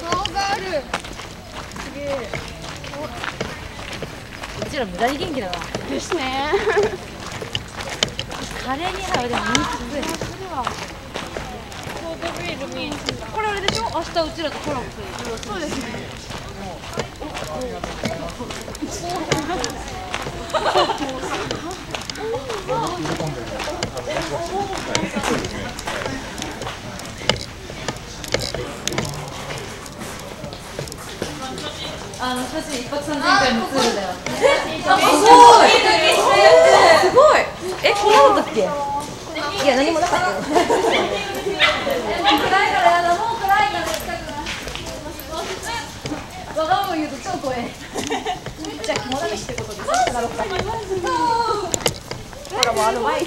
顔がある。うちら無駄に元気だなですね。カレーに入るでも人気すごいこれあれでしょ？明日うちらとコラボする。そうですねの写真一泊三千円のツールだよすごいすごいえこんなだったっけいや何もなかったよ暗いからやだもう暗いからわがまま言うと超怖いじゃあ肝試しって。ことですなろうかほらもうあの前に